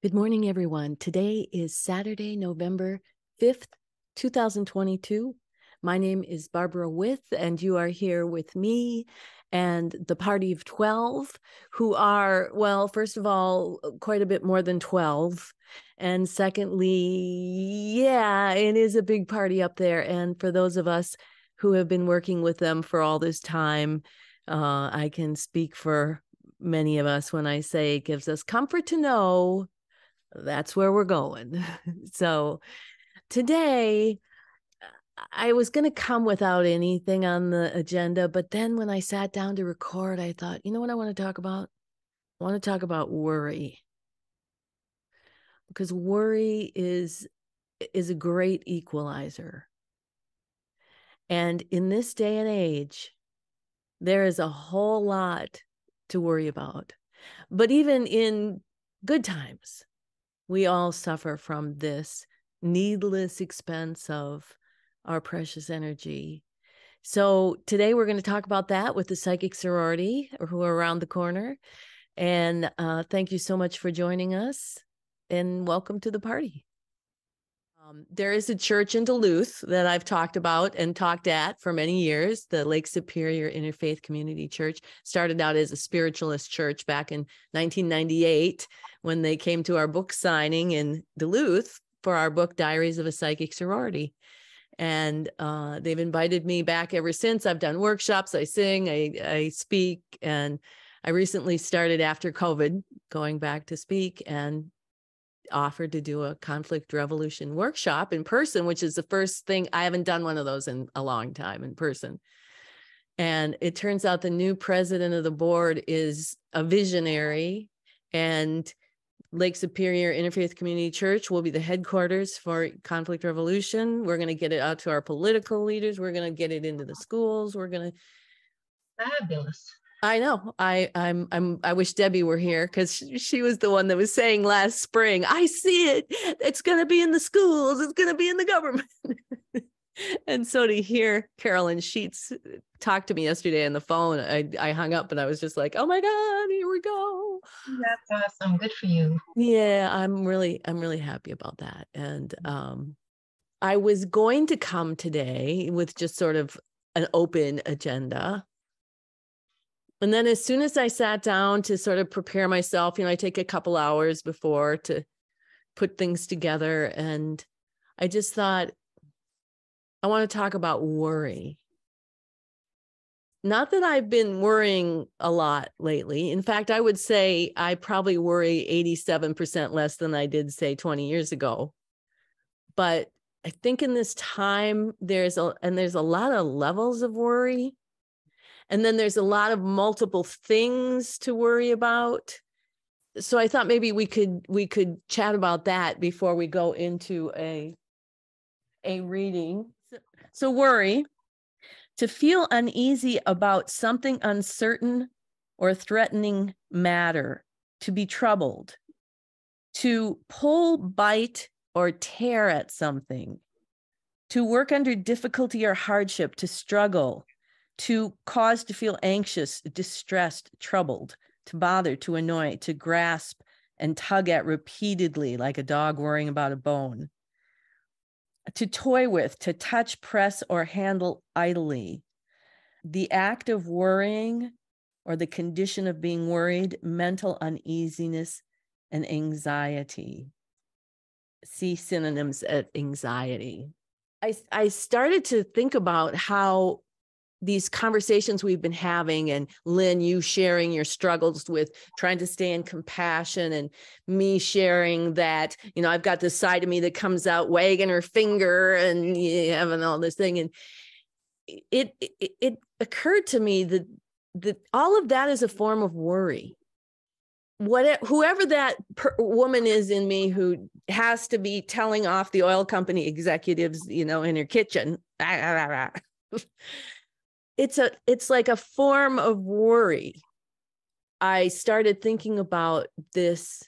Good morning, everyone. Today is Saturday, November 5th, 2022. My name is Barbara With, and you are here with me and the party of 12, who are, well, first of all, quite a bit more than 12. And secondly, yeah, it is a big party up there. And for those of us who have been working with them for all this time, uh, I can speak for many of us when I say it gives us comfort to know that's where we're going. so today, I was going to come without anything on the agenda, but then when I sat down to record, I thought, you know what I want to talk about? I want to talk about worry. Because worry is is a great equalizer. And in this day and age, there is a whole lot to worry about. But even in good times, we all suffer from this needless expense of our precious energy. So today we're going to talk about that with the psychic sorority who are around the corner. And uh, thank you so much for joining us and welcome to the party. Um, there is a church in Duluth that I've talked about and talked at for many years. The Lake Superior Interfaith Community Church started out as a spiritualist church back in 1998 when they came to our book signing in Duluth for our book, Diaries of a Psychic Sorority. And uh, they've invited me back ever since. I've done workshops, I sing, I, I speak, and I recently started after COVID going back to speak. And offered to do a conflict revolution workshop in person, which is the first thing I haven't done one of those in a long time in person. And it turns out the new president of the board is a visionary, and Lake Superior Interfaith Community Church will be the headquarters for Conflict Revolution. We're going to get it out to our political leaders. We're going to get it into the schools. We're going to. Fabulous. I know. I I'm I'm I wish Debbie were here because she, she, was the one that was saying last spring, I see it. It's gonna be in the schools, it's gonna be in the government. and so to hear Carolyn Sheets talk to me yesterday on the phone, I I hung up and I was just like, oh my God, here we go. That's awesome. Good for you. Yeah, I'm really, I'm really happy about that. And mm. um I was going to come today with just sort of an open agenda and then as soon as I sat down to sort of prepare myself, you know, I take a couple hours before to put things together. And I just thought, I want to talk about worry. Not that I've been worrying a lot lately. In fact, I would say I probably worry 87% less than I did, say, 20 years ago. But I think in this time, there's a, and there's a lot of levels of worry and then there's a lot of multiple things to worry about. So i thought maybe we could we could chat about that before we go into a a reading. So worry to feel uneasy about something uncertain or threatening matter to be troubled to pull bite or tear at something to work under difficulty or hardship to struggle to cause to feel anxious, distressed, troubled, to bother, to annoy, to grasp and tug at repeatedly like a dog worrying about a bone, to toy with, to touch, press, or handle idly. The act of worrying or the condition of being worried, mental uneasiness, and anxiety. See synonyms at anxiety. I, I started to think about how these conversations we've been having and Lynne you sharing your struggles with trying to stay in compassion and me sharing that you know i've got this side of me that comes out wagging her finger and having all this thing and it, it it occurred to me that that all of that is a form of worry. What whoever that per, woman is in me who has to be telling off the oil company executives you know in her kitchen it's a it's like a form of worry. I started thinking about this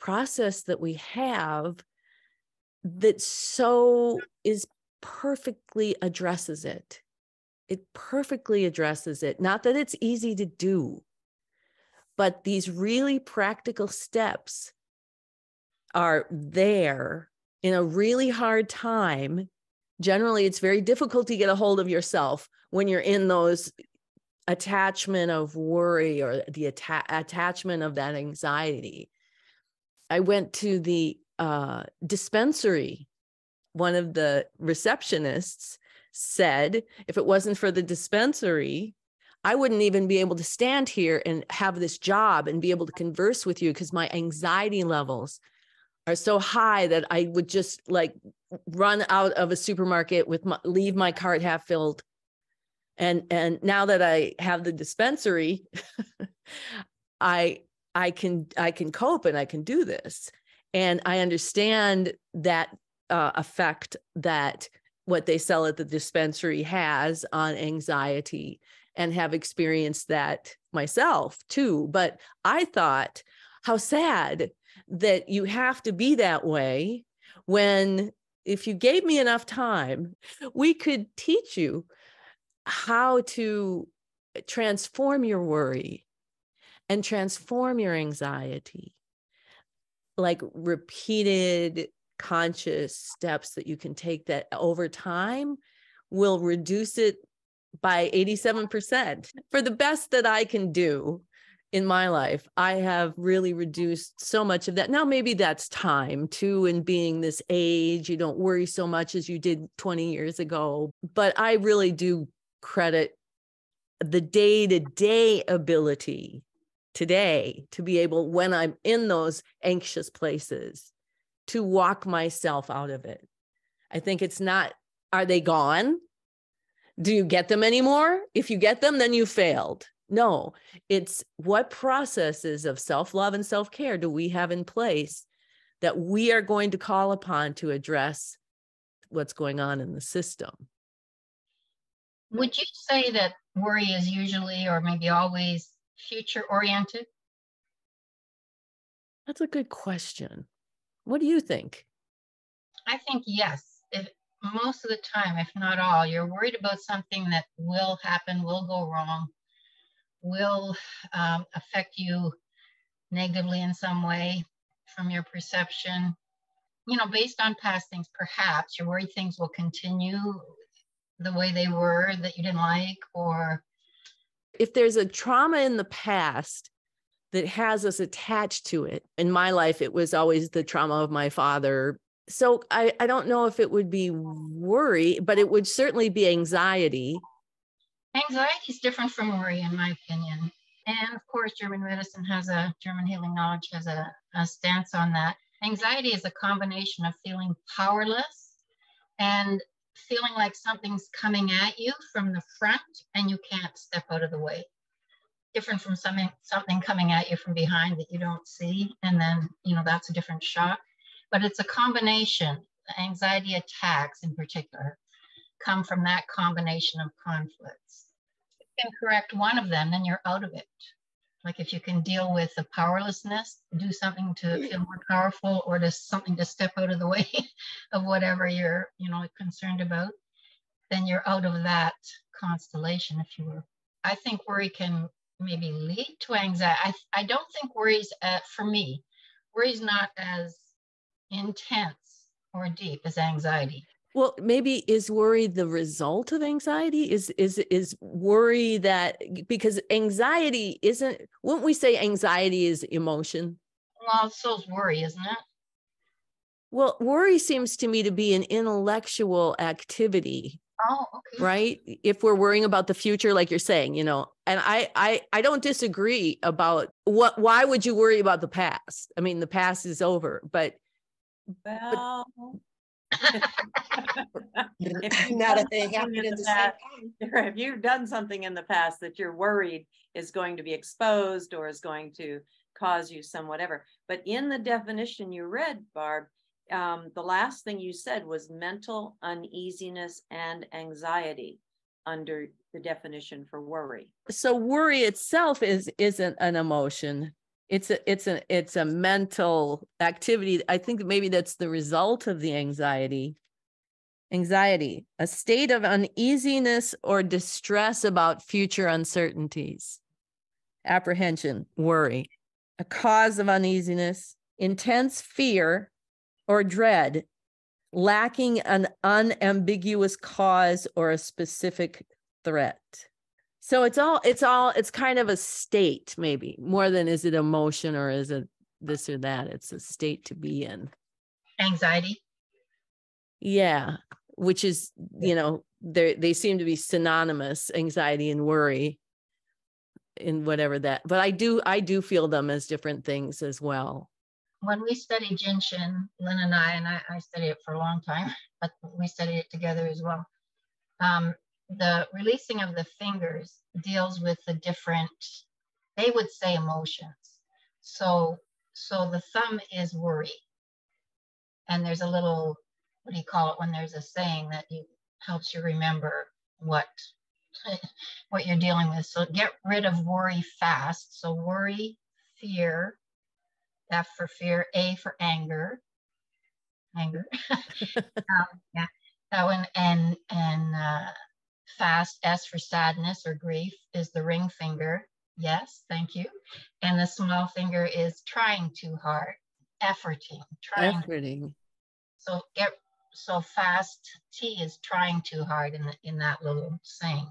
process that we have that so is perfectly addresses it. It perfectly addresses it. Not that it's easy to do but these really practical steps are there in a really hard time, generally it's very difficult to get a hold of yourself when you're in those attachment of worry or the atta- attachment of that anxiety. I went to the uh, dispensary. One of the receptionists said, if it wasn't for the dispensary, I wouldn't even be able to stand here and have this job and be able to converse with you because my anxiety levels are so high that I would just like run out of a supermarket with my leave my cart half filled. And and now that I have the dispensary, I I can I can cope and I can do this. And I understand that uh, effect that what they sell at the dispensary has on anxiety and have experienced that myself too. But I thought, how sad that you have to be that way when if you gave me enough time, we could teach you how to transform your worry and transform your anxiety like repeated conscious steps that you can take that over time will reduce it by 87%. For the best that I can do in my life, I have really reduced so much of that. Now, maybe that's time too, and being this age, you don't worry so much as you did 20 years ago. But I really do credit the day to day ability today to be able, when I'm in those anxious places, to walk myself out of it. I think it's not, are they gone? Do you get them anymore? If you get them, then you failed. No, it's what processes of self love and self care do we have in place that we are going to call upon to address what's going on in the system? Would you say that worry is usually or maybe always future oriented? That's a good question. What do you think? I think yes. If most of the time, if not all, you're worried about something that will happen, will go wrong, will um, affect you negatively in some way from your perception. You know, based on past things, perhaps you're worried things will continue the way they were that you didn't like, or if there's a trauma in the past that has us attached to it. In my life, it was always the trauma of my father. So I, I don't know if it would be worry, but it would certainly be anxiety. Anxiety is different from worry, in my opinion. And of course, German medicine has a, German healing knowledge has a, a stance on that. Anxiety is a combination of feeling powerless and feeling like something's coming at you from the front and you can't step out of the way different from something something coming at you from behind that you don't see and then you know that's a different shock but it's a combination anxiety attacks in particular come from that combination of conflicts can correct one of them then you're out of it like if you can deal with the powerlessness do something to feel more powerful or to something to step out of the way of whatever you're you know concerned about then you're out of that constellation if you were i think worry can maybe lead to anxiety. I, I don't think worries, uh, for me, worry's not as intense or deep as anxiety. Well, maybe is worry the result of anxiety? Is is is worry that because anxiety isn't wouldn't we say anxiety is emotion? Well, so is worry, isn't it? Well, worry seems to me to be an intellectual activity Oh, okay. Right? If we're worrying about the future like you're saying, you know. And I I I don't disagree about what why would you worry about the past? I mean, the past is over, but well if not if they happen at the past, same time. if you've done something in the past that you're worried is going to be exposed or is going to cause you some whatever. But in the definition you read, Barb, um, the last thing you said was mental uneasiness and anxiety under the definition for worry. So worry itself is isn't an emotion. It's a it's a it's a mental activity. I think maybe that's the result of the anxiety. Anxiety, a state of uneasiness or distress about future uncertainties. Apprehension, worry, a cause of uneasiness, intense fear or dread, lacking an unambiguous cause or a specific threat. So it's all it's all it's kind of a state maybe more than is it emotion or is it this or that. It's a state to be in. Anxiety. Yeah, which is, you know, they they seem to be synonymous, anxiety and worry in whatever that. But I do I do feel them as different things as well. When we study Jinshin, Lynne and I, and I, I studied it for a long time, but we studied it together as well. Um, the releasing of the fingers deals with the different, they would say emotions. So so the thumb is worry. And there's a little, what do you call it when there's a saying that you helps you remember what what you're dealing with. So get rid of worry fast. So worry, fear, F for fear, A for anger, anger. um, yeah, that one, and and uh, fast, S for sadness or grief is the ring finger. Yes, thank you. And the small finger is trying too hard, efforting, trying. Efforting. So get so fast. T is trying too hard in the, in that little saying.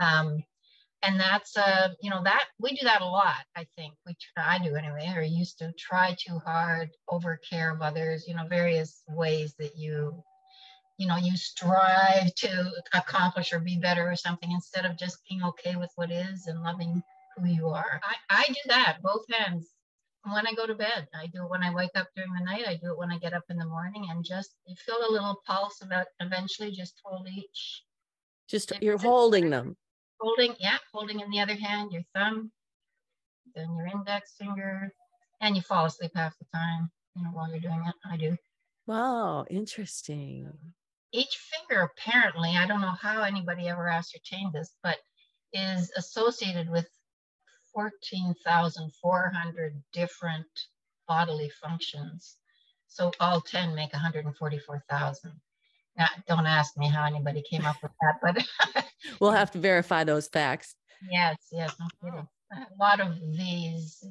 Um, and that's uh, you know that we do that a lot. I think we try, I do anyway, or used to try too hard, over care of others. You know, various ways that you you know you strive to accomplish or be better or something instead of just being okay with what is and loving who you are. I, I do that both hands when I go to bed. I do it when I wake up during the night. I do it when I get up in the morning and just you feel a little pulse about eventually just hold each. Just you're holding them. Holding, yeah, holding in the other hand, your thumb, then your index finger, and you fall asleep half the time, you know, while you're doing it. I do. Wow, interesting. Each finger apparently, I don't know how anybody ever ascertained this, but is associated with 14,400 different bodily functions. So all 10 make 144,000. Now, don't ask me how anybody came up with that, but we'll have to verify those facts. Yes, yes, no kidding. A lot of these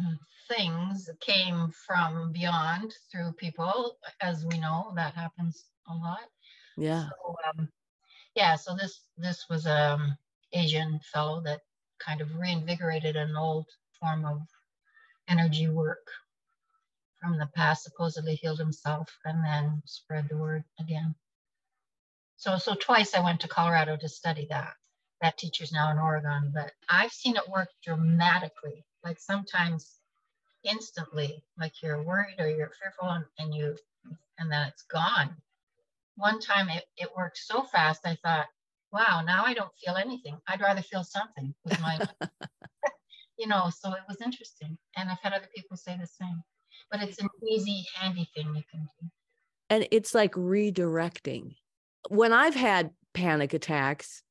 mm, things came from beyond through people, as we know, that happens a lot. Yeah. So, um, yeah. So this this was um, Asian fellow that kind of reinvigorated an old form of energy work from the past, supposedly healed himself and then spread the word again. So, so twice I went to Colorado to study that. That teacher's now in Oregon, but I've seen it work dramatically, like sometimes instantly, like you're worried or you're fearful and, and you, and then it's gone. One time it, it worked so fast, I thought, wow, now I don't feel anything. I'd rather feel something with my, you know, so it was interesting. And I've had other people say the same, but it's an easy, handy thing you can do. And it's like redirecting. When I've had panic attacks,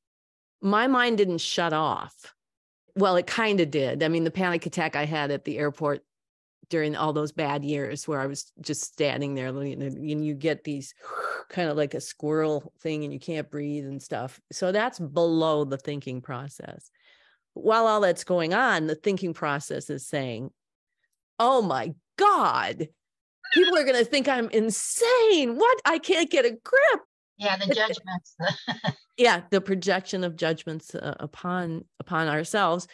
my mind didn't shut off. Well, it kind of did. I mean, the panic attack I had at the airport during all those bad years where I was just standing there and you get these kind of like a squirrel thing and you can't breathe and stuff. So that's below the thinking process. While all that's going on, the thinking process is saying, oh my God, people are going to think I'm insane. What? I can't get a grip. Yeah, the judgments. yeah, the projection of judgments uh, upon upon ourselves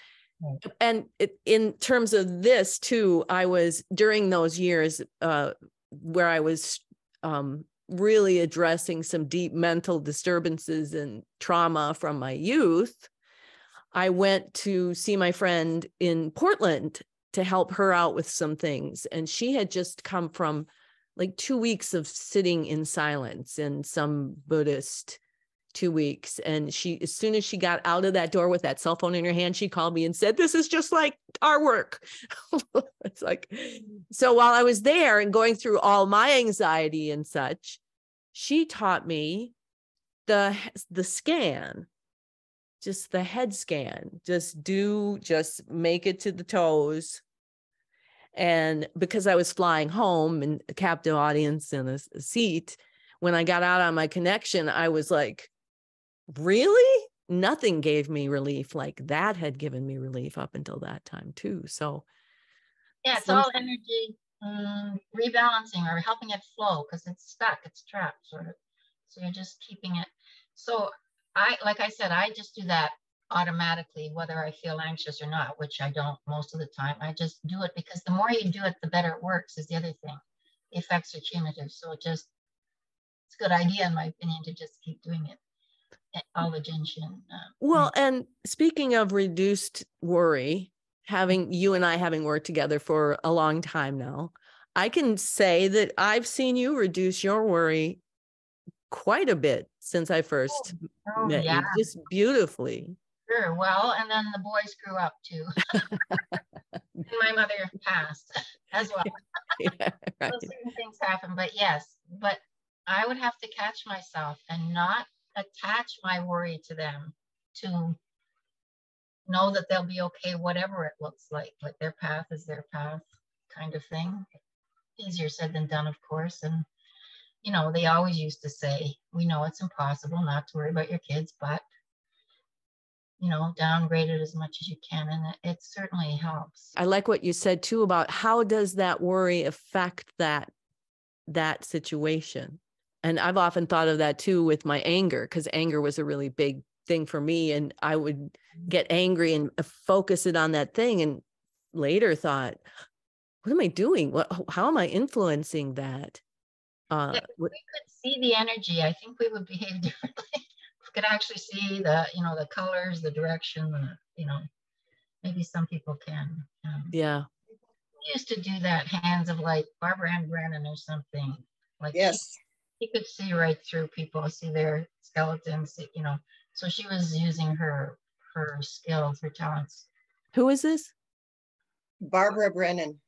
and it, in terms of this too i was during those years uh, where i was um, really addressing some deep mental disturbances and trauma from my youth i went to see my friend in portland to help her out with some things. And she had just come from like two weeks of sitting in silence in some buddhist two weeks. And she, as soon as she got out of that door with that cell phone in her hand, she called me and said, This is just like our work. it's like, so while I was there and going through all my anxiety and such, she taught me the the scan just the head scan just do just make it to the toes and because i was flying home and a captive audience in a, a seat when i got out on my connection i was like really nothing gave me relief like that had given me relief up until that time too so yeah it's all energy mm, rebalancing or helping it flow because it's stuck, it's trapped, sort of. So you're just keeping it. So I, like I said, I just do that automatically, whether I feel anxious or not, which I don't most of the time. I just do it because the more you do it, the better it works, is the other thing. The effects are cumulative. So it just, it's a good idea, in my opinion, to just keep doing it. All the Jinshin. Uh, Well, and speaking of reduced worry, having you and I having worked together for a long time now, I can say that I've seen you reduce your worry quite a bit since I first oh, met yeah, you, just beautifully. sure. Well, and then the boys grew up too. and my mother passed as well. Yeah, right. So certain things happen, but yes, but I would have to catch myself and not attach my worry to them to know that they'll be okay, whatever it looks like, like their path is their path kind of thing. Easier said than done, of course. And, you know, they always used to say, we know it's impossible not to worry about your kids, but, you know, downgrade it as much as you can. And it, it certainly helps. I like what you said too about how does that worry affect that that situation. And I've often thought of that too with my anger because anger was a really big thing for me and I would get angry and uh, focus it on that thing and later thought what am I doing? What how am I influencing that? Uh Yeah, If we could see the energy, I think we would behave differently. We could actually see the, you know, the colors, the direction, the, you know, maybe some people can. Um, yeah. we used to do that hands of like Barbara Ann Brennan or something. Like she- Yes, she, could see right through people, see their skeletons, you know. So she was using her her skills, her talents. Who is this? Barbara Brennan.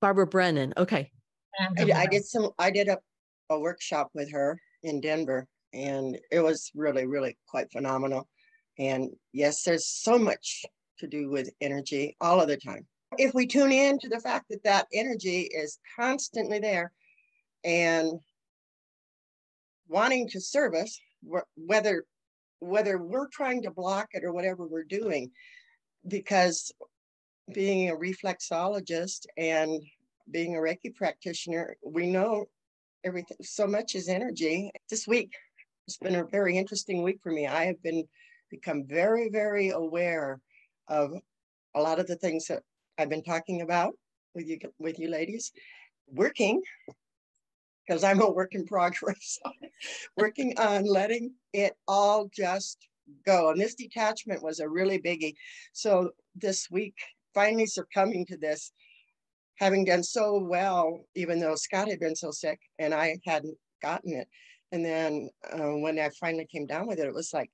Barbara Brennan. Okay. I, I did some, I did a, a workshop with her in Denver and it was really, really quite phenomenal. And yes, there's so much to do with energy all of the time. If we tune in to the fact that that energy is constantly there and wanting to serve us, whether whether we're trying to block it or whatever we're doing, because being a reflexologist and being a Reiki practitioner, we know everything, so much is energy. This week, it's been a very interesting week for me. I have been become very, very aware of a lot of the things that I've been talking about with you with you ladies, working because I'm a work in progress, working on letting it all just go. And this detachment was a really biggie. So this week, finally succumbing to this, having done so well, even though Scott had been so sick and I hadn't gotten it. And then uh, when I finally came down with it, it was like,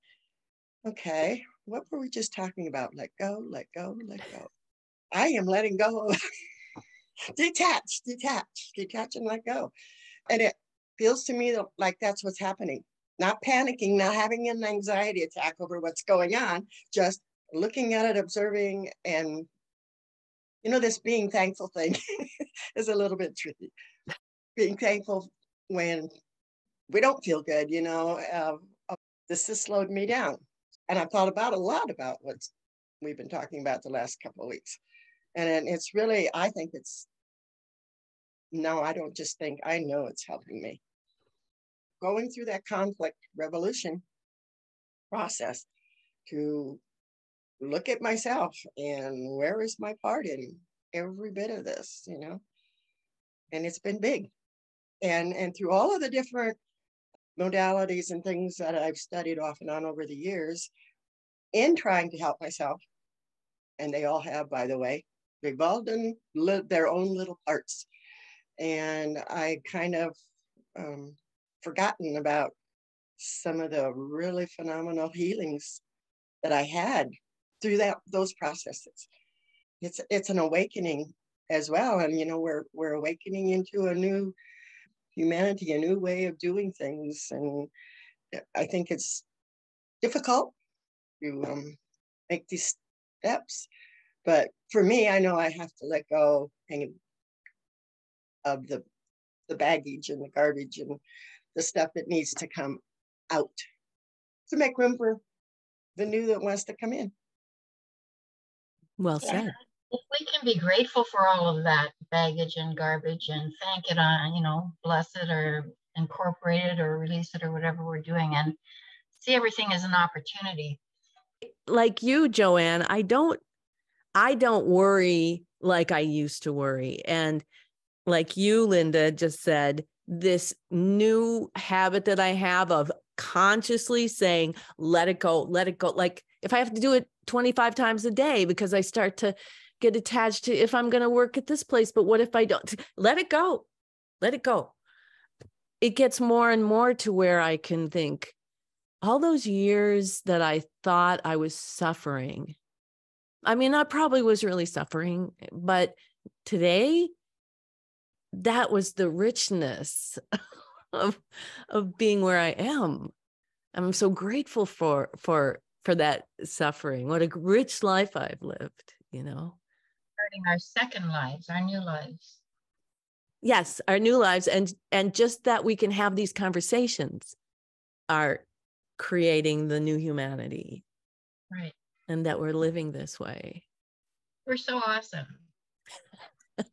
okay, what were we just talking about? Let go, let go, let go. I am letting go. detach, detach, detach and let go. And it feels to me like that's what's happening. Not panicking, not having an anxiety attack over what's going on, just looking at it, observing, and you know, this being thankful thing is a little bit tricky. Being thankful when we don't feel good, you know, uh, uh, this has slowed me down. And I've thought about a lot about what we've been talking about the last couple of weeks. And it's really, I think it's, no, I don't just think, I know it's helping me. Going through that conflict revolution process to look at myself and where is my part in every bit of this, you know? And it's been big. And and through all of the different modalities and things that I've studied off and on over the years in trying to help myself, and they all have, by the way, they've all done li- their own little parts. And I kind of um, forgotten about some of the really phenomenal healings that I had through that those processes. It's it's an awakening as well, and you know we're we're awakening into a new humanity, a new way of doing things, and I think it's difficult to um, make these steps. But for me, I know I have to let go and of the the baggage and the garbage and the stuff that needs to come out to make room for the new that wants to come in. Well Yeah. said. if we can be grateful for all of that baggage and garbage and thank it on, you know, bless it or incorporate it or release it or whatever we're doing and see everything as an opportunity. Like you, Joanne, I don't I don't worry like I used to worry. And like you, Linda, just said, this new habit that I have of consciously saying, let it go, let it go. Like if I have to do it 25 times a day because I start to get attached to if I'm going to work at this place, but what if I don't? Let it go. Let it go. It gets more and more to where I can think all those years that I thought I was suffering. I mean, I probably was really suffering, but today, that was the richness of of being where I am. I'm so grateful for for for that suffering. What a rich life I've lived, you know starting our second lives, our new lives. Yes, our new lives and and just that we can have these conversations are creating the new humanity. Right. And that we're living this way. We're so awesome.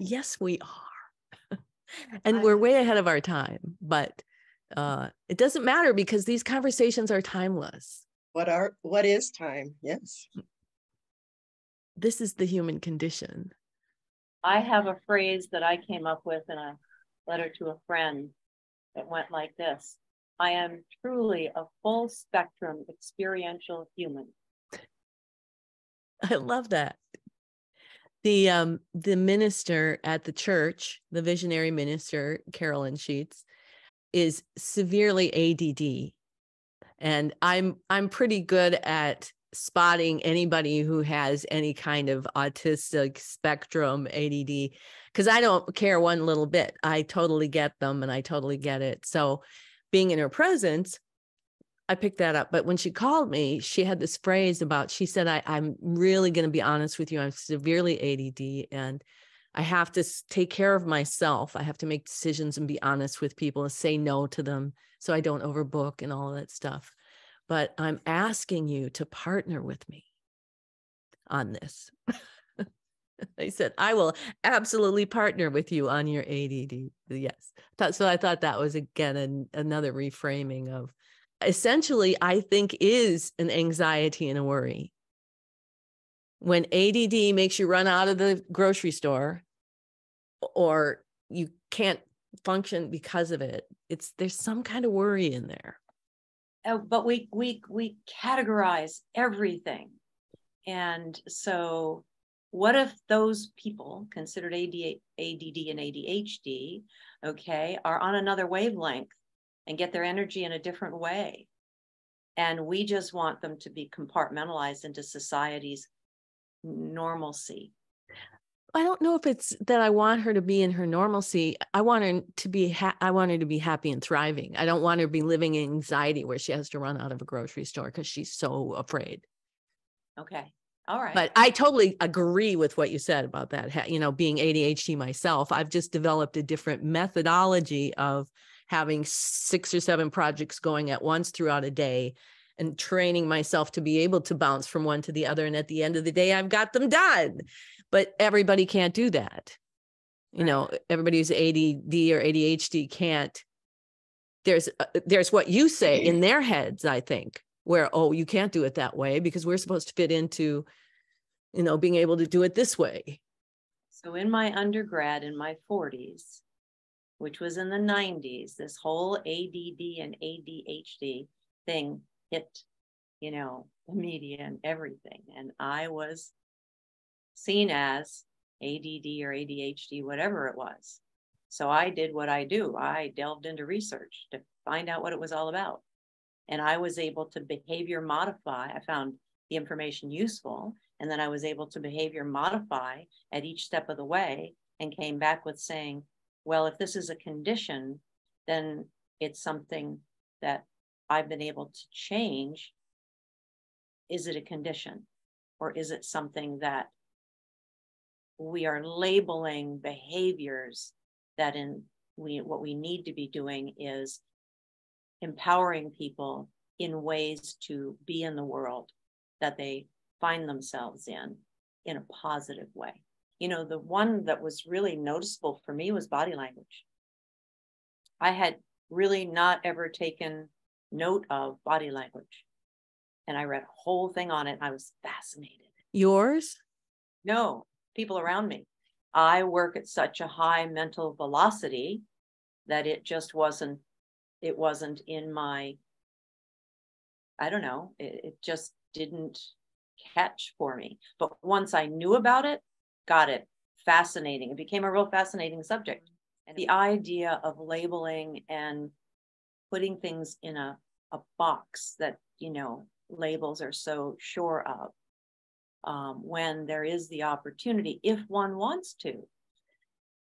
yes, we are. And I, we're way ahead of our time, but uh, it doesn't matter because these conversations are timeless. What are what is time? Yes this is the human condition. I have a phrase that I came up with in a letter to a friend that went like this I am truly a full spectrum experiential human. I love that. The um the minister at the church, the visionary minister, Carolyn Sheets, is severely ADD. And I'm I'm pretty good at spotting anybody who has any kind of autistic spectrum ADD because I don't care one little bit. I totally get them and I totally get it. So being in her presence, I picked that up. But when she called me, she had this phrase about, she said, I, I'm really going to be honest with you. I'm severely ADD and I have to take care of myself. I have to make decisions and be honest with people and say no to them so I don't overbook and all that stuff but I'm asking you to partner with me on this. I said, I will absolutely partner with you on your ADD. Yes. So I thought that was again an, another reframing of essentially, I think, is an anxiety and a worry. When ADD makes you run out of the grocery store or you can't function because of it, it's there's some kind of worry in there uh, but we we we categorize everything and so what if those people considered AD, ADD and ADHD, okay, are on another wavelength and get their energy in a different way? And we just want them to be compartmentalized into society's normalcy. I don't know if it's that I want her to be in her normalcy. I want her to be ha- I want her to be happy and thriving. I don't want her to be living in anxiety where she has to run out of a grocery store because she's so afraid. Okay. All right. But I totally agree with what you said about that. You know, being ADHD myself, I've just developed a different methodology of having six or seven projects going at once throughout a day and training myself to be able to bounce from one to the other. And at the end of the day, I've got them done. But everybody can't do that. You know everybody who's ADD or ADHD can't. There's uh, there's what you say in their heads I think where oh you can't do it that way because we're supposed to fit into you know being able to do it this way. So in my undergrad in my 40s which was in the 90s this whole ADD and ADHD thing hit you know the media and everything and I was seen as ADD or ADHD, whatever it was. So I did what I do. I delved into research to find out what it was all about. And I was able to behavior modify. I found the information useful. And then I was able to behavior modify at each step of the way and came back with saying, well, if this is a condition, then it's something that I've been able to change. Is it a condition or is it something that we are labeling behaviors that in we what we need to be doing is empowering people in ways to be in the world that they find themselves in in a positive way. You know, the one that was really noticeable for me was body language. I had really not ever taken note of body language. And I read a whole thing on it. And I was fascinated. Yours? No, people around me. I work at such a high mental velocity that it just wasn't, it wasn't in my, I don't know, it, it just didn't catch for me. But once I knew about it, got it fascinating. It became a real fascinating subject. And the idea of labeling and putting things in a, a box that, you know, labels are so sure of um, when there is the opportunity, if one wants to.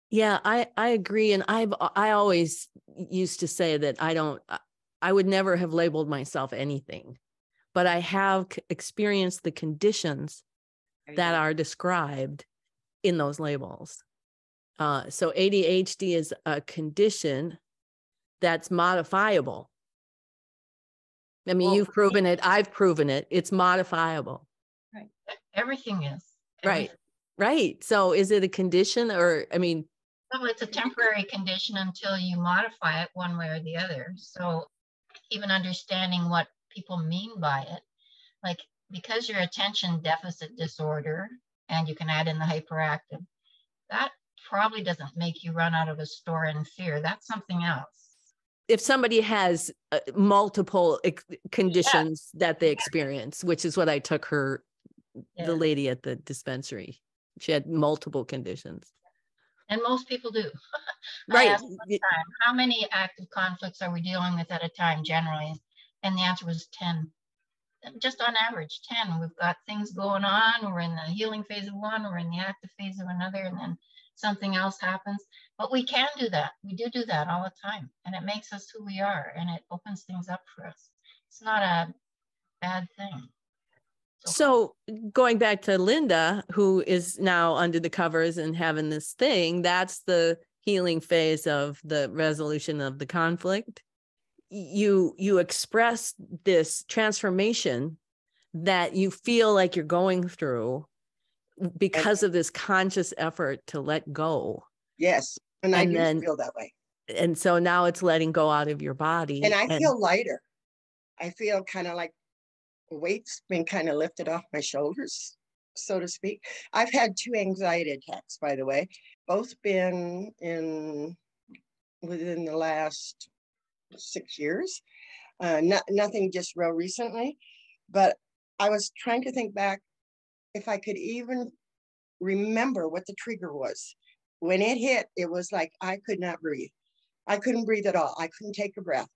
Yeah, I I agree, and I've I always used to say that I don't I would never have labeled myself anything, but I have experienced the conditions that are described in those labels. Uh, so ADHD is a condition that's modifiable. I mean, well, you've proven it. I've proven it. It's modifiable. Right. Everything is. Everything. Right. Right. So is it a condition or, I mean, well, it's a temporary condition until you modify it one way or the other. So even understanding what people mean by it, like because your attention deficit disorder, and you can add in the hyperactive, that probably doesn't make you run out of a store in fear. That's something else if somebody has uh, multiple ex- conditions yeah. that they experience, which is what I took her, yeah. the lady at the dispensary, she had multiple conditions. And most people do. right. How many active conflicts are we dealing with at a time generally? And the answer was 10. Just on average, 10. We've got things going on. We're in the healing phase of one, we're in the active phase of another, and then something else happens. But we can do that. We do do that all the time. And it makes us who we are and it opens things up for us. It's not a bad thing. So, going back to Linda, who is now under the covers and having this thing, that's the healing phase of the resolution of the conflict. You you express this transformation that you feel like you're going through because and, of this conscious effort to let go. Yes. And, and I then, feel that way. And so now it's letting go out of your body. And I and, feel lighter. I feel kind of like weight's been kind of lifted off my shoulders, so to speak. I've had two anxiety attacks, by the way, both been in within the last six years. Uh, not, nothing just real recently, but I was trying to think back if I could even remember what the trigger was. When it hit, it was like I could not breathe. I couldn't breathe at all. I couldn't take a breath.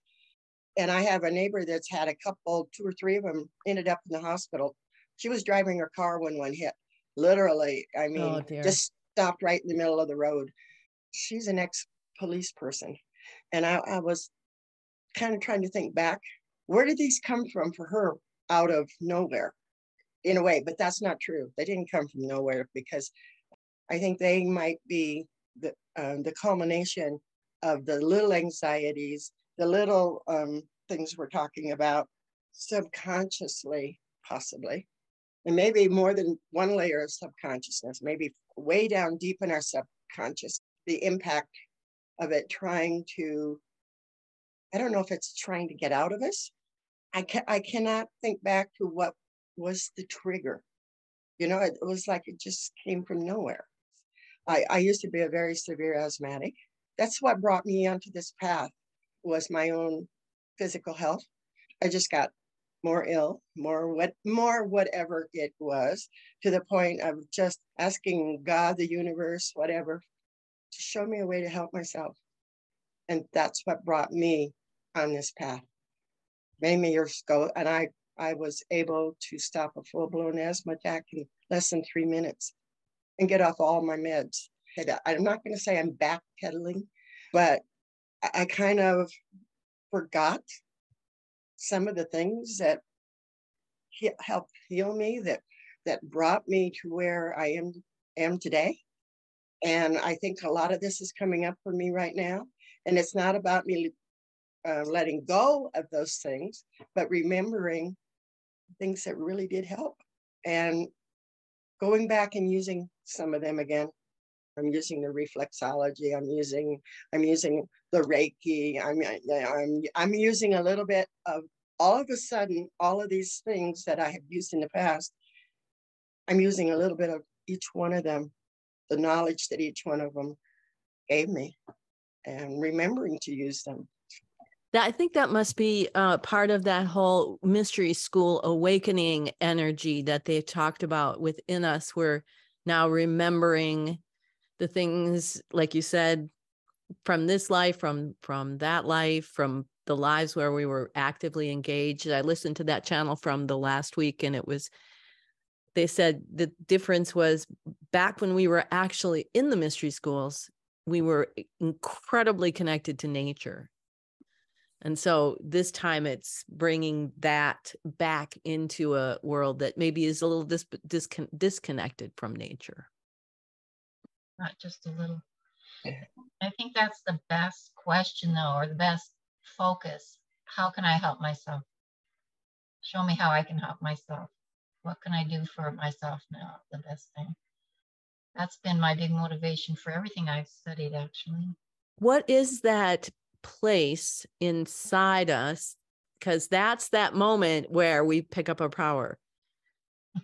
And I have a neighbor that's had a couple, two or three of them ended up in the hospital. She was driving her car when one hit. Literally, I mean, oh, just stopped right in the middle of the road. She's an ex police person. And I, I was kind of trying to think back where did these come from for her out of nowhere? in a way, but that's not true. They didn't come from nowhere because I think they might be the um, the culmination of the little anxieties, the little um, things we're talking about subconsciously, possibly, and maybe more than one layer of subconsciousness, maybe way down deep in our subconscious, the impact of it trying to, I don't know if it's trying to get out of us. I, ca- I cannot think back to what was the trigger. You know, it was like it just came from nowhere. I, I used to be a very severe asthmatic. That's what brought me onto this path was my own physical health. I just got more ill, more what more whatever it was, to the point of just asking God, the universe, whatever, to show me a way to help myself. And that's what brought me on this path many years ago. And I I was able to stop a full blown asthma attack in less than three minutes and get off all my meds. I'm not going to say I'm backpedaling, but I kind of forgot some of the things that helped heal me that that brought me to where I am am today. And I think a lot of this is coming up for me right now. And it's not about me uh, letting go of those things, but remembering things that really did help. And going back and using some of them again. I'm using the reflexology. I'm using I'm using the Reiki. I'm I'm I'm using a little bit of all of a sudden all of these things that I have used in the past. I'm using a little bit of each one of them, the knowledge that each one of them gave me, and remembering to use them. That I think that must be uh, part of that whole mystery school awakening energy that they've talked about within us. We're now remembering the things, like you said, from this life, from from that life, from the lives where we were actively engaged. I listened to that channel from the last week, and it was. They said the difference was back when we were actually in the mystery schools, we were incredibly connected to nature and so this time it's bringing that back into a world that maybe is a little dis- discon- disconnected from nature. Not just a little. Eh. I think that's the best question, though, or the best focus. How can I help myself? Show me how I can help myself. What can I do for myself now? The best thing. That's been my big motivation for everything I've studied, actually. What is that place inside us because that's that moment where we pick up our power.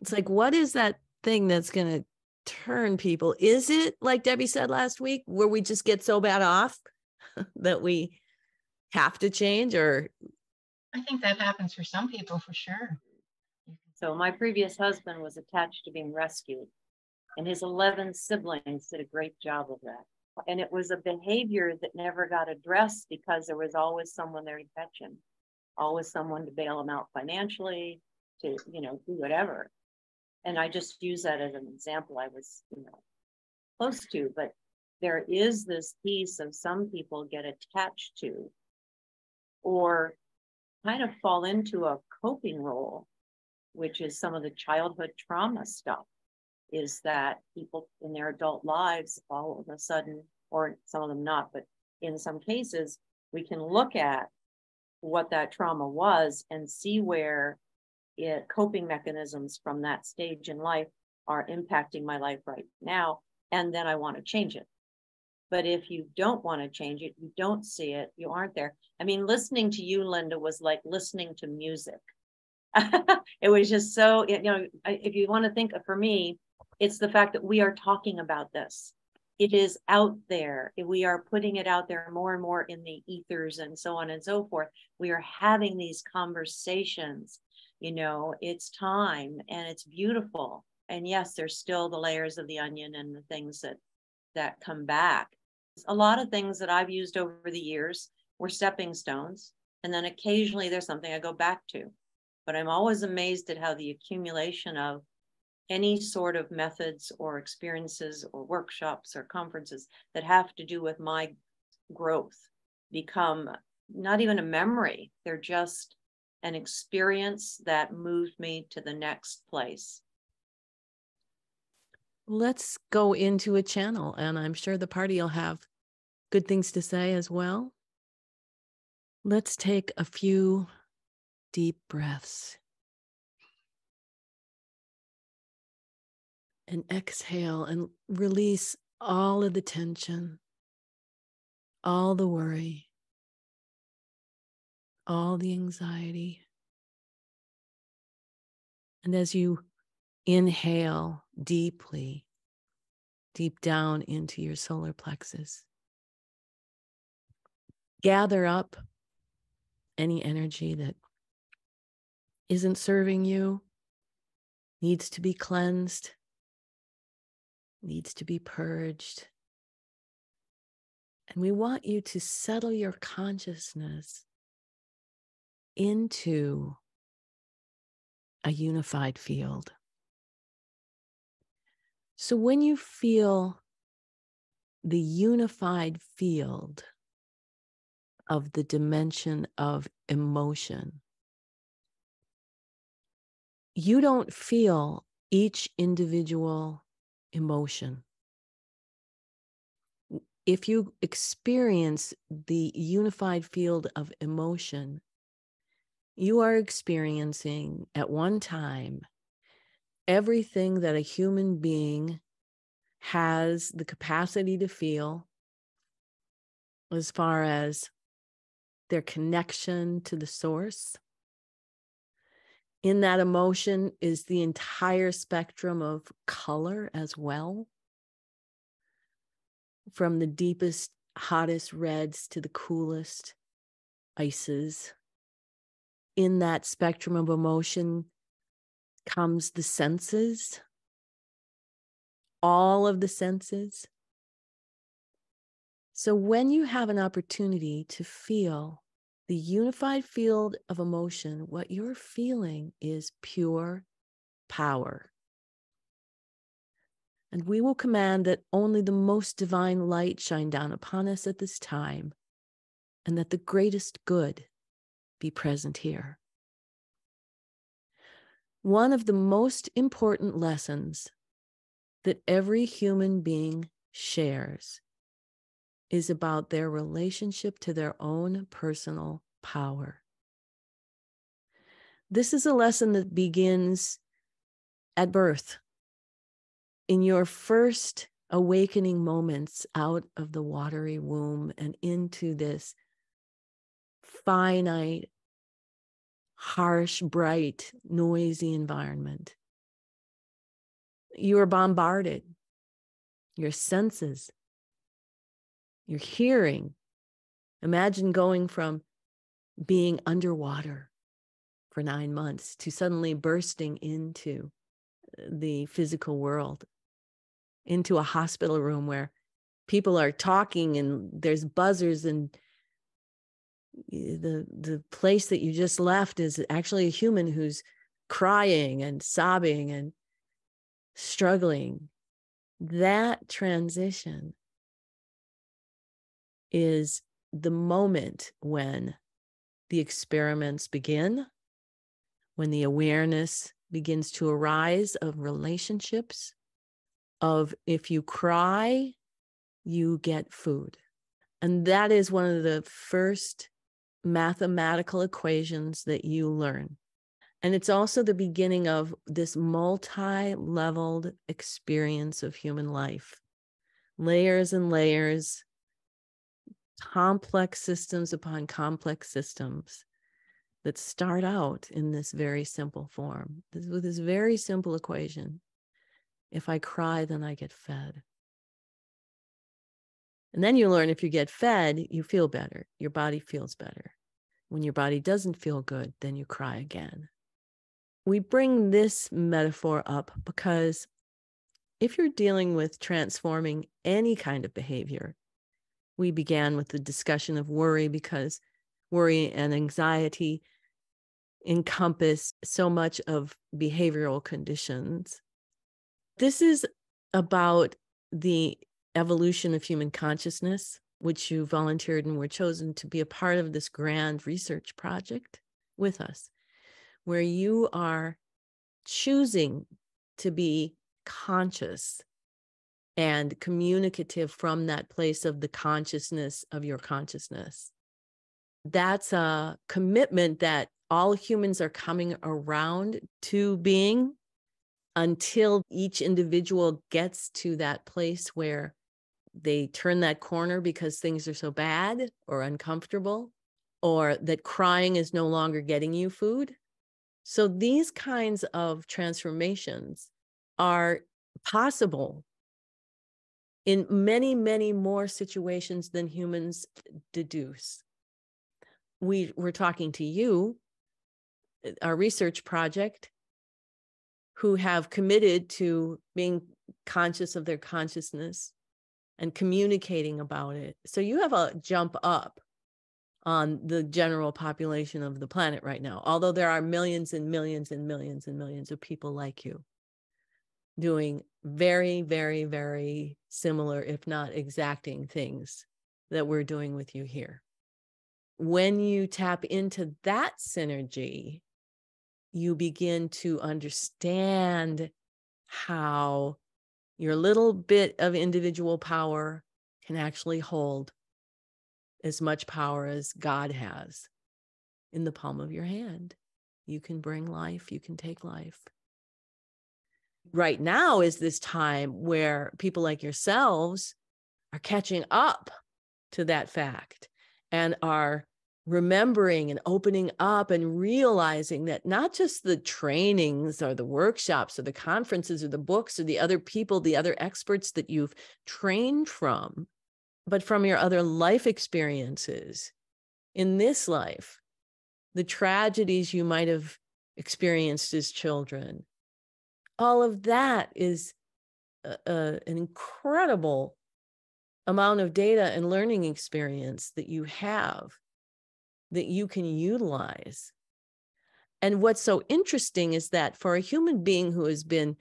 It's like, what is that thing that's going to turn people? Is it like Debbie said last week, where we just get so bad off that we have to change? Or I think that happens for some people for sure. So, my previous husband was attached to being rescued, and his 11 siblings did a great job of that and it was a behavior that never got addressed because there was always someone there to catch him always someone to bail him out financially to you know do whatever. And i just use that as an example i was you know close to but there is this piece of some people get attached to or kind of fall into a coping role which is some of the childhood trauma stuff is that people in their adult lives all of a sudden, or some of them not, but in some cases, we can look at what that trauma was and see where it, coping mechanisms from that stage in life are impacting my life right now. And then I want to change it. But if you don't want to change it, you don't see it, you aren't there. I mean, listening to you, Linda, was like listening to music. it was just so, you know, if you want to think for me, it's the fact that we are talking about this. It is out there. We are putting it out there more and more in the ethers and so on and so forth. We are having these conversations. You know, it's time and it's beautiful. And yes, there's still the layers of the onion and the things that that come back. A lot of things that I've used over the years were stepping stones. And then occasionally there's something I go back to. But I'm always amazed at how the accumulation of any sort of methods or experiences or workshops or conferences that have to do with my growth become not even a memory. They're just an experience that moved me to the next place. Let's go into a channel and i'm sure the party will have good things to say as well. Let's take a few deep breaths and exhale and release all of the tension, all the worry, all the anxiety. And as you inhale deeply, deep down into your solar plexus, gather up any energy that isn't serving you, needs to be cleansed needs to be purged. And we want you to settle your consciousness into a unified field. So when you feel the unified field of the dimension of emotion, you don't feel each individual emotion. If you experience the unified field of emotion, you are experiencing at one time everything that a human being has the capacity to feel as far as their connection to the source. In that emotion is the entire spectrum of color as well, from the deepest, hottest reds to the coolest ices. In that spectrum of emotion comes the senses, all of the senses. So when you have an opportunity to feel the unified field of emotion, what you're feeling is pure power. And we will command that only the most divine light shine down upon us at this time, and that the greatest good be present here. One of the most important lessons that every human being shares is about their relationship to their own personal power. This is a lesson that begins at birth. In your first awakening moments out of the watery womb and into this finite, harsh, bright, noisy environment. You are bombarded. Your senses your hearing. Imagine going from being underwater for nine months to suddenly bursting into the physical world, into a hospital room where people are talking and there's buzzers and the the place that you just left is actually a human who's crying and sobbing and struggling that transition is the moment when the experiments begin, when the awareness begins to arise of relationships, of if you cry, you get food. And that is one of the first mathematical equations that you learn. And it's also the beginning of this multi leveled experience of human life layers and layers complex systems upon complex systems that start out in this very simple form, this, with this very simple equation. If I cry, then I get fed. And then you learn if you get fed, you feel better. Your body feels better. When your body doesn't feel good, then you cry again. We bring this metaphor up because if you're dealing with transforming any kind of behavior, we began with the discussion of worry because worry and anxiety encompass so much of behavioral conditions. This is about the evolution of human consciousness, which you volunteered and were chosen to be a part of this grand research project with us, where you are choosing to be conscious and communicative from that place of the consciousness of your consciousness. That's a commitment that all humans are coming around to being until each individual gets to that place where they turn that corner because things are so bad or uncomfortable, or that crying is no longer getting you food. So these kinds of transformations are possible in many, many more situations than humans deduce. We were talking to you, uh, our research project, who have committed to being conscious of their consciousness and communicating about it. So you have a jump up on the general population of the planet right now, although there are millions and millions and millions and millions of people like you doing very, very, very similar, if not exacting things that we're doing with you here. When you tap into that synergy, you begin to understand how your little bit of individual power can actually hold as much power as God has in the palm of your hand. You can bring life, you can take life. Right now is this time where people like yourselves are catching up to that fact and are remembering and opening up and realizing that not just the trainings or the workshops or the conferences or the books or the other people, the other experts that you've trained from, but from your other life experiences in this life, the tragedies you might have experienced as children. All of that is a, a, an incredible amount of data and learning experience that you have that you can utilize. And what's so interesting is that for a human being who has been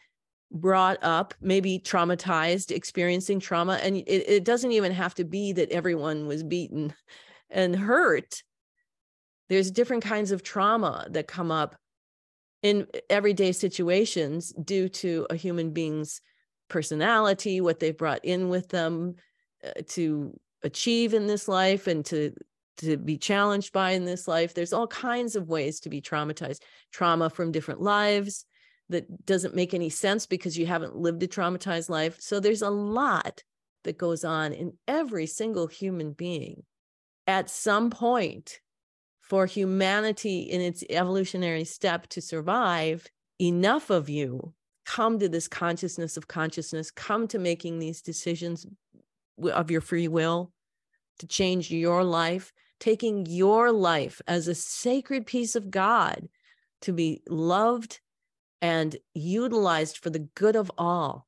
brought up, maybe traumatized, experiencing trauma, and it, it doesn't even have to be that everyone was beaten and hurt. There's different kinds of trauma that come up in everyday situations due to a human being's personality, what they've brought in with them uh, to achieve in this life and to to be challenged by in this life. There's all kinds of ways to be traumatized. Trauma from different lives that doesn't make any sense because you haven't lived a traumatized life. So there's a lot that goes on in every single human being. At some point, for humanity in its evolutionary step to survive, enough of you come to this consciousness of consciousness, come to making these decisions of your free will to change your life, taking your life as a sacred piece of God to be loved and utilized for the good of all,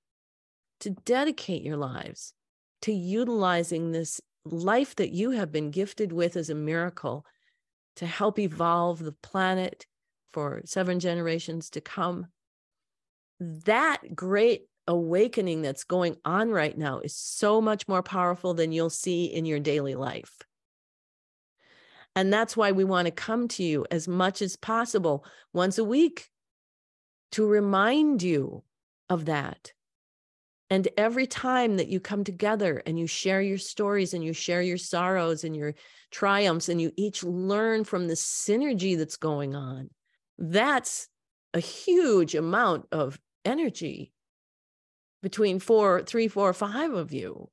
to dedicate your lives to utilizing this life that you have been gifted with as a miracle to help evolve the planet for seven generations to come. That great awakening that's going on right now is so much more powerful than you'll see in your daily life. And that's why we want to come to you as much as possible once a week to remind you of that. And every time that you come together and you share your stories and you share your sorrows and your triumphs and you each learn from the synergy that's going on, that's a huge amount of energy between four, three, four, five of you.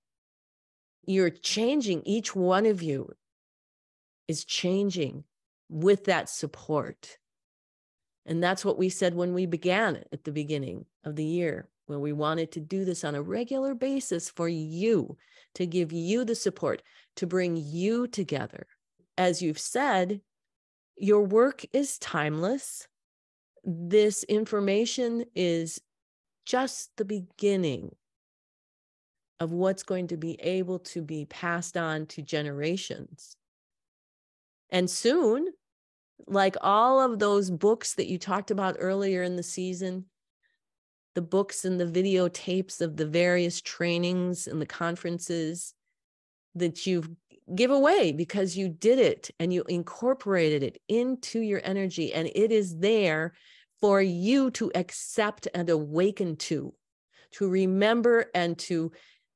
You're changing each one of you is changing with that support. And that's what we said when we began at the beginning of the year, when we wanted to do this on a regular basis for you, to give you the support, to bring you together. As you've said, your work is timeless. This information is just the beginning of what's going to be able to be passed on to generations. And soon, like all of those books that you talked about earlier in the season, the books and the videotapes of the various trainings and the conferences that you give away because you did it and you incorporated it into your energy and it is there for you to accept and awaken to to remember and to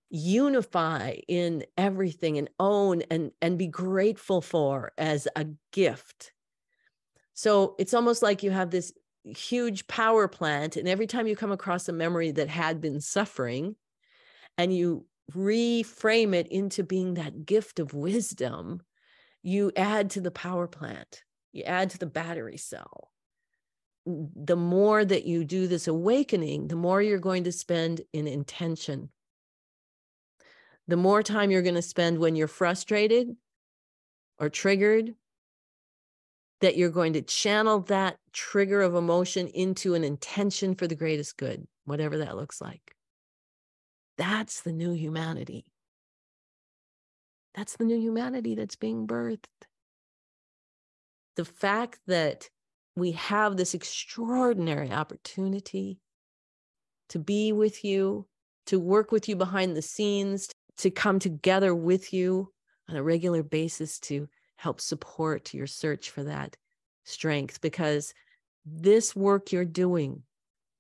unify in everything and own and and be grateful for as a gift. So it's almost like you have this huge power plant and every time you come across a memory that had been suffering and you reframe it into being that gift of wisdom you add to the power plant you add to the battery cell. The more that you do this awakening the more you're going to spend in intention. The more time you're going to spend when you're frustrated or triggered, that you're going to channel that trigger of emotion into an intention for the greatest good, whatever that looks like. That's the new humanity. That's the new humanity that's being birthed. The fact that we have this extraordinary opportunity to be with you, to work with you behind the scenes, to come together with you on a regular basis to help support your search for that strength because this work you're doing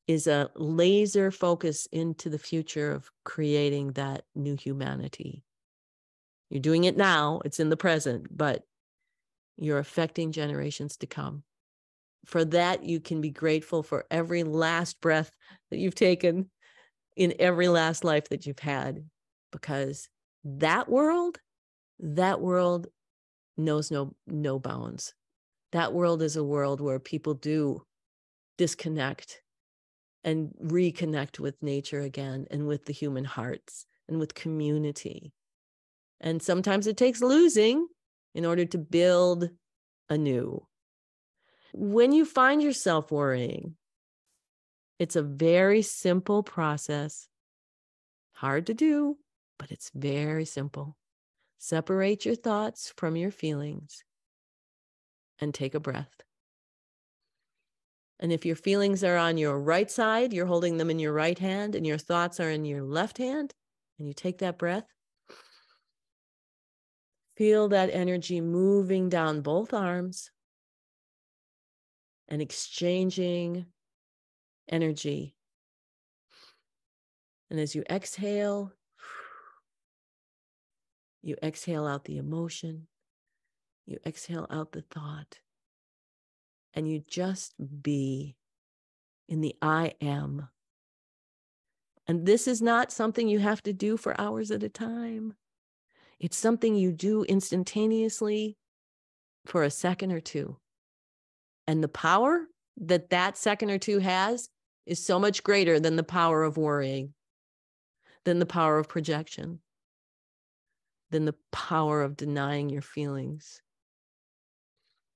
is a laser focus into the future of creating that new humanity. You're doing it now, it's in the present, but you're affecting generations to come. for that, you can be grateful for every last breath that you've taken in every last life that you've had, because that world, that world knows no no bounds. That world is a world where people do disconnect and reconnect with nature again and with the human hearts and with community. And sometimes it takes losing in order to build anew. When you find yourself worrying, it's a very simple process. Hard to do, but it's very simple. Separate your thoughts from your feelings and take a breath. And if your feelings are on your right side, you're holding them in your right hand, and your thoughts are in your left hand, and you take that breath, feel that energy moving down both arms and exchanging energy. And as you exhale, you exhale out the emotion, you exhale out the thought, and you just be in the I am. And this is not something you have to do for hours at a time. It's something you do instantaneously for a second or two. And the power that that second or two has is so much greater than the power of worrying, than the power of projection, than the power of denying your feelings.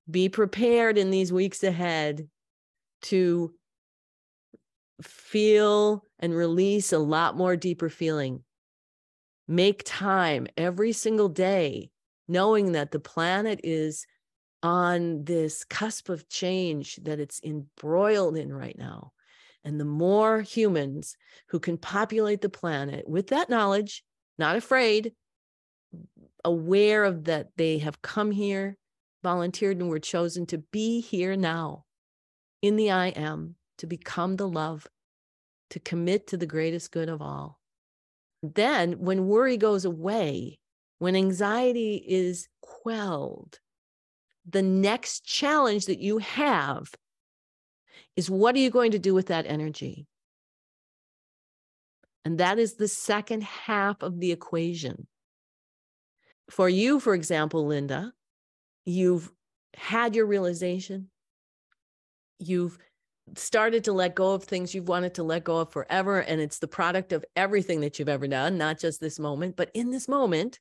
Be prepared in these weeks ahead to feel and release a lot more deeper feeling. Make time every single day, knowing that the planet is on this cusp of change that it's embroiled in right now. And the more humans who can populate the planet with that knowledge, not afraid, aware of that they have come here, volunteered, and were chosen to be here now in the I am, to become the love, to commit to the greatest good of all. Then, when worry goes away, when anxiety is quelled, the next challenge that you have is what are you going to do with that energy? And that is the second half of the equation. For you, for example, Linda, you've had your realization, you've started to let go of things you've wanted to let go of forever. And it's the product of everything that you've ever done, not just this moment, but in this moment,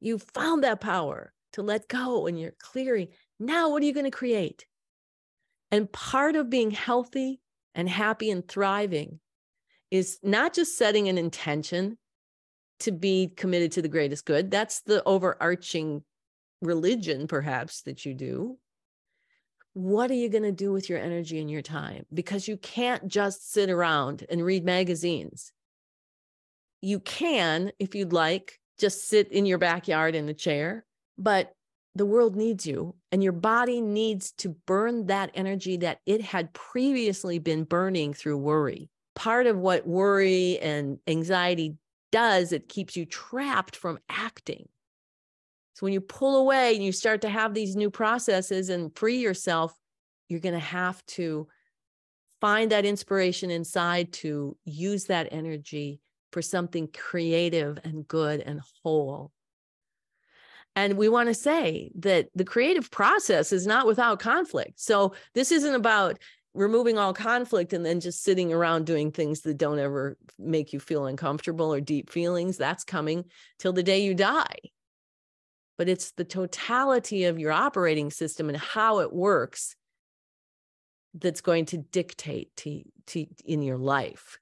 you found that power to let go and you're clearing. Now, what are you going to create? And part of being healthy and happy and thriving is not just setting an intention to be committed to the greatest good. That's the overarching religion, perhaps, that you do. What are you going to do with your energy and your time? Because you can't just sit around and read magazines. You can, if you'd like, just sit in your backyard in a chair but the world needs you and your body needs to burn that energy that it had previously been burning through worry. Part of what worry and anxiety does, it keeps you trapped from acting. So when you pull away and you start to have these new processes and free yourself, you're going to have to find that inspiration inside to use that energy for something creative and good and whole. And we want to say that the creative process is not without conflict. So this isn't about removing all conflict and then just sitting around doing things that don't ever make you feel uncomfortable or deep feelings. That's coming till the day you die. But it's the totality of your operating system and how it works that's going to dictate to, to in your life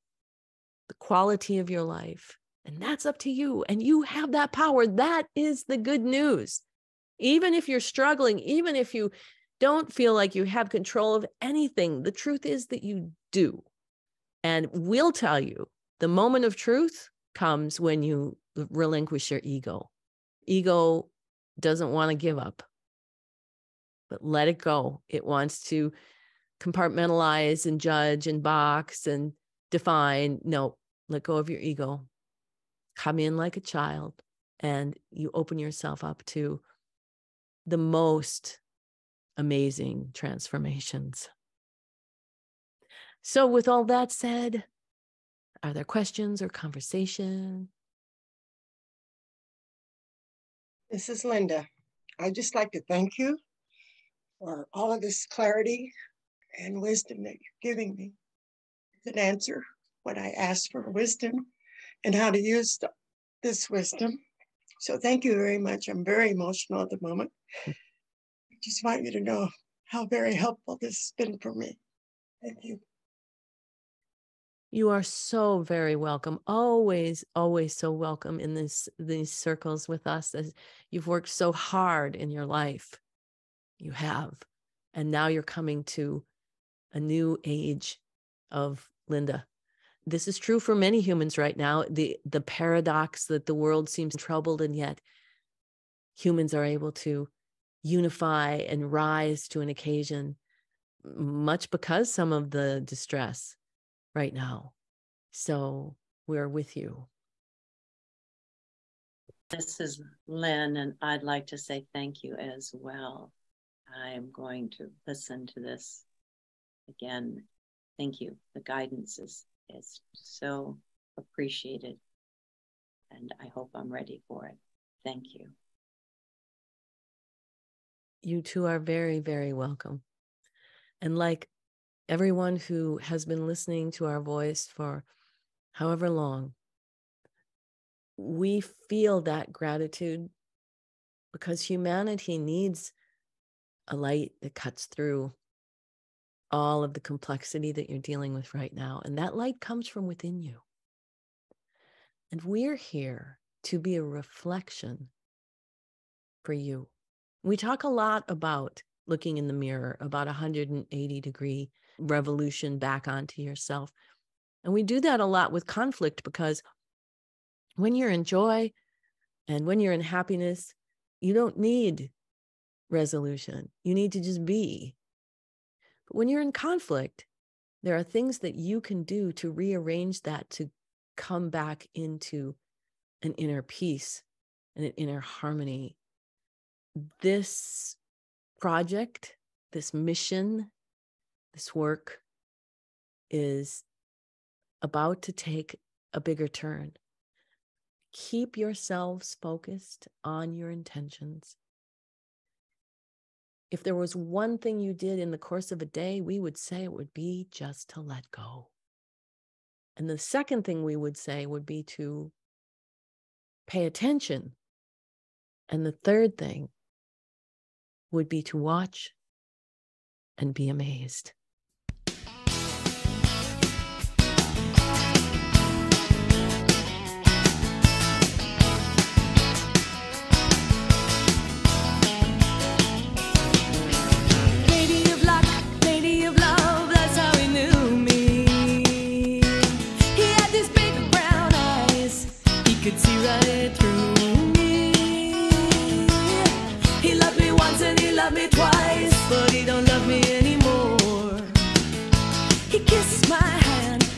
the quality of your life and that's up to you. And you have that power. That is the good news. Even if you're struggling, even if you don't feel like you have control of anything, the truth is that you do. And we'll tell you the moment of truth comes when you relinquish your ego. Ego doesn't want to give up, but let it go. It wants to compartmentalize and judge and box and define. No, let go of your ego come in like a child and you open yourself up to the most amazing transformations. So, with all that said, are there questions or conversation? This is Linda. I'd just like to thank you for all of this clarity and wisdom that you're giving me. An answer when I asked for wisdom and how to use this wisdom. So thank you very much. I'm very emotional at the moment. Just want you to know how very helpful this has been for me. Thank you. You are so very welcome. Always, always so welcome in this these circles with us as you've worked so hard in your life. You have. And now you're coming to a new age of Linda. This is true for many humans right now. The the paradox that the world seems troubled and yet humans are able to unify and rise to an occasion much because some of the distress right now. So we're with you. This is Lynne, and I'd like to say thank you as well. I am going to listen to this again. Thank you. The guidance is, is so appreciated, and I hope I'm ready for it. Thank you. You two are very, very welcome. And like everyone who has been listening to our voice for however long, we feel that gratitude because humanity needs a light that cuts through all of the complexity that you're dealing with right now. And that light comes from within you. And we're here to be a reflection for you. We talk a lot about looking in the mirror, about 180 degree revolution back onto yourself. And we do that a lot with conflict because when you're in joy and when you're in happiness, you don't need resolution. You need to just be. But when you're in conflict, there are things that you can do to rearrange that to come back into an inner peace and an inner harmony. This project, this mission this work is about to take a bigger turn. Keep yourselves focused on your intentions. If there was one thing you did in the course of a day, we would say it would be just to let go. And the second thing we would say would be to pay attention. And the third thing would be to watch and be amazed.